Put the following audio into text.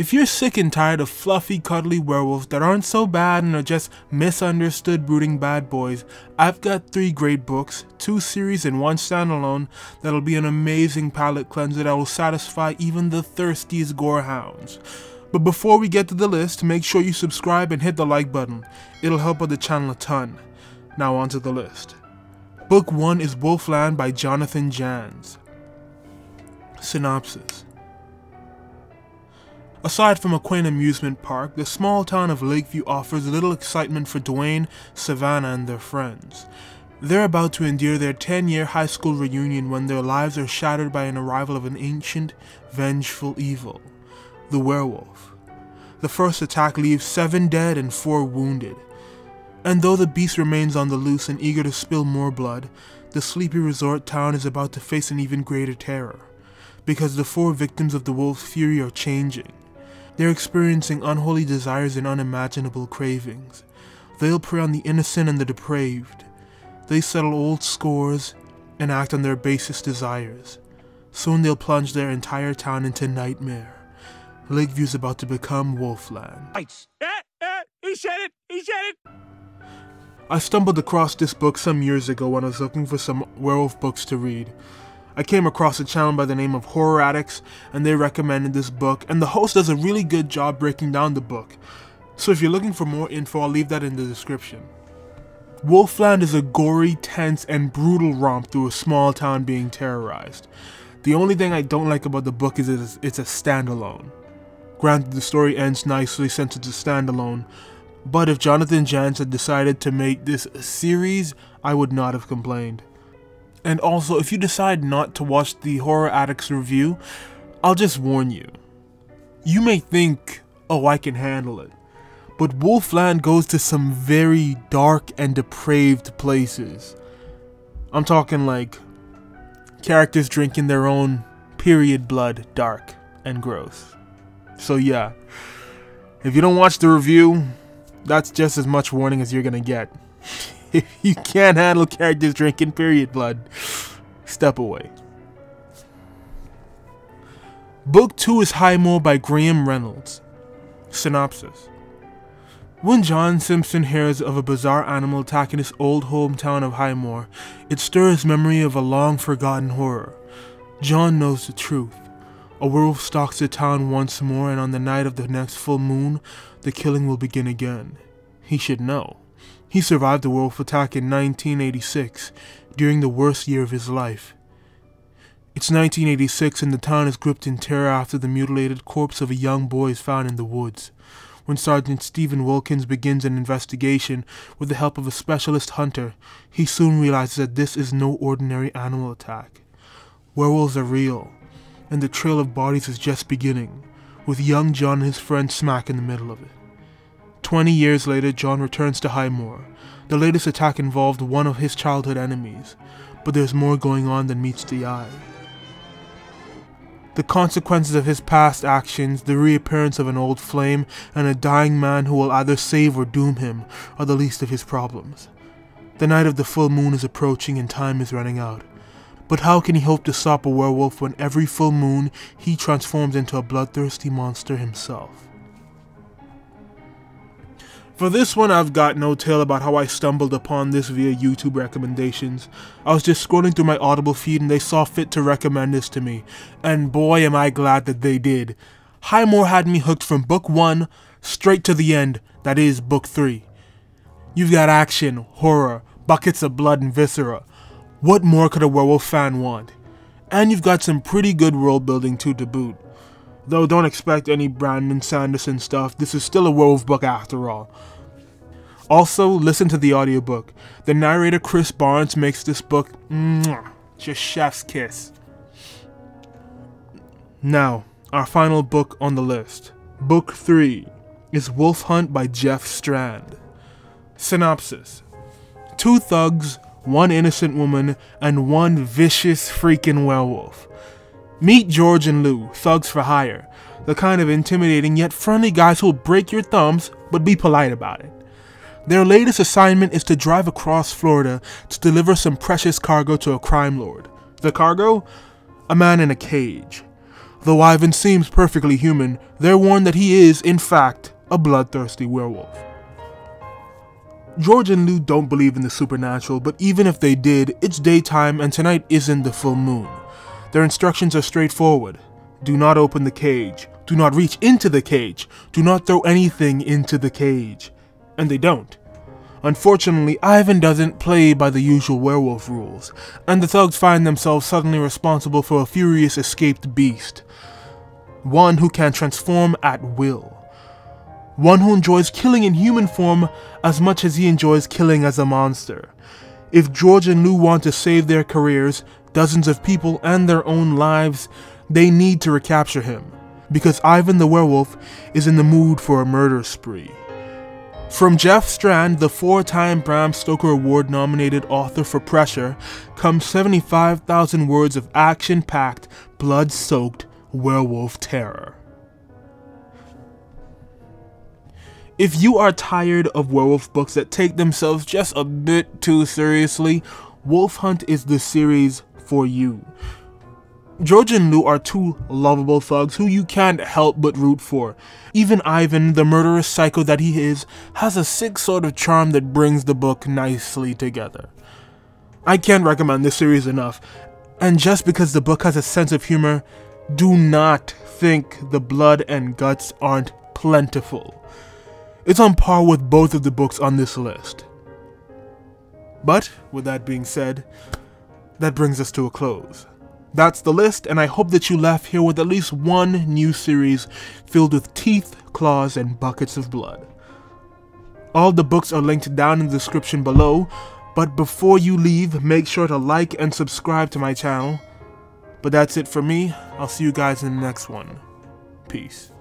If you're sick and tired of fluffy, cuddly werewolves that aren't so bad and are just misunderstood brooding bad boys, I've got three great books, two series and one standalone that'll be an amazing palate cleanser that will satisfy even the thirstiest gorehounds. But before we get to the list, make sure you subscribe and hit the like button. It'll help out the channel a ton. Now onto the list. Book 1 is Wolfland by Jonathan Janz. Synopsis Aside from a quaint amusement park, the small town of Lakeview offers little excitement for Dwayne, Savannah, and their friends. They're about to endure their 10 year high school reunion when their lives are shattered by an arrival of an ancient, vengeful evil the werewolf. The first attack leaves 7 dead and 4 wounded. And though the beast remains on the loose and eager to spill more blood, the sleepy resort town is about to face an even greater terror, because the four victims of the wolf's fury are changing. They're experiencing unholy desires and unimaginable cravings. They'll prey on the innocent and the depraved. They settle old scores and act on their basest desires. Soon they'll plunge their entire town into nightmare. Lakeview's about to become Wolfland. Lights. Eh, eh, he said it! He said it! I stumbled across this book some years ago when I was looking for some werewolf books to read. I came across a channel by the name of Horror Addicts, and they recommended this book, and the host does a really good job breaking down the book. So if you're looking for more info, I'll leave that in the description. Wolfland is a gory, tense, and brutal romp through a small town being terrorized. The only thing I don't like about the book is it's a standalone. Granted, the story ends nicely since it's a standalone, but if Jonathan Janz had decided to make this a series, I would not have complained. And also, if you decide not to watch the Horror Addicts review, I'll just warn you. You may think, oh, I can handle it. But Wolfland goes to some very dark and depraved places. I'm talking like characters drinking their own period blood, dark and gross. So, yeah, if you don't watch the review, that's just as much warning as you're gonna get. If you can't handle characters drinking period blood, step away. Book 2 is Highmoor by Graeme Reynolds. Synopsis When John Simpson hears of a bizarre animal attacking his old hometown of High Moor, it stirs memory of a long forgotten horror. John knows the truth. A werewolf stalks the town once more, and on the night of the next full moon, the killing will begin again. He should know. He survived the werewolf attack in 1986, during the worst year of his life. It's 1986 and the town is gripped in terror after the mutilated corpse of a young boy is found in the woods. When Sergeant Stephen Wilkins begins an investigation with the help of a specialist hunter, he soon realizes that this is no ordinary animal attack. Werewolves are real, and the trail of bodies is just beginning, with young John and his friend smack in the middle of it. Twenty years later, John returns to Highmoor. The latest attack involved one of his childhood enemies, but there's more going on than meets the eye. The consequences of his past actions, the reappearance of an old flame, and a dying man who will either save or doom him are the least of his problems. The night of the full moon is approaching and time is running out. But how can he hope to stop a werewolf when every full moon he transforms into a bloodthirsty monster himself? For this one, I've got no tale about how I stumbled upon this via YouTube recommendations. I was just scrolling through my Audible feed and they saw fit to recommend this to me. And boy am I glad that they did. High Moor had me hooked from book 1 straight to the end, that is, book 3. You've got action, horror, buckets of blood and viscera. What more could a werewolf fan want? And you've got some pretty good world building too to boot. Though don't expect any Brandon Sanderson stuff, this is still a werewolf book after all. Also, listen to the audiobook. The narrator Chris Barnes makes this book mwah, just chef's kiss. Now, our final book on the list. Book 3 is Wolf Hunt by Jeff Strand. Synopsis Two thugs, one innocent woman, and one vicious freaking werewolf Meet George and Lou, thugs for hire. The kind of intimidating yet friendly guys who'll break your thumbs, but be polite about it. Their latest assignment is to drive across Florida to deliver some precious cargo to a crime lord. The cargo? A man in a cage. Though Ivan seems perfectly human, they're warned that he is, in fact, a bloodthirsty werewolf. George and Lou don't believe in the supernatural, but even if they did, it's daytime and tonight isn't the full moon. Their instructions are straightforward. Do not open the cage. Do not reach into the cage. Do not throw anything into the cage. And they don't. Unfortunately, Ivan doesn't play by the usual werewolf rules, and the thugs find themselves suddenly responsible for a furious escaped beast. One who can transform at will. One who enjoys killing in human form as much as he enjoys killing as a monster. If George and Lou want to save their careers, dozens of people, and their own lives, they need to recapture him, because Ivan the werewolf is in the mood for a murder spree. From Jeff Strand, the four time Bram Stoker Award nominated author for Pressure, comes 75,000 words of action packed, blood soaked werewolf terror. If you are tired of werewolf books that take themselves just a bit too seriously, Wolf Hunt is the series for you. George and Lou are two lovable thugs who you can't help but root for. Even Ivan, the murderous psycho that he is, has a sick sort of charm that brings the book nicely together. I can't recommend this series enough, and just because the book has a sense of humor, do not think the blood and guts aren't plentiful. It's on par with both of the books on this list. But, with that being said, that brings us to a close. That's the list, and I hope that you left here with at least one new series filled with teeth, claws, and buckets of blood. All the books are linked down in the description below, but before you leave, make sure to like and subscribe to my channel. But that's it for me. I'll see you guys in the next one. Peace.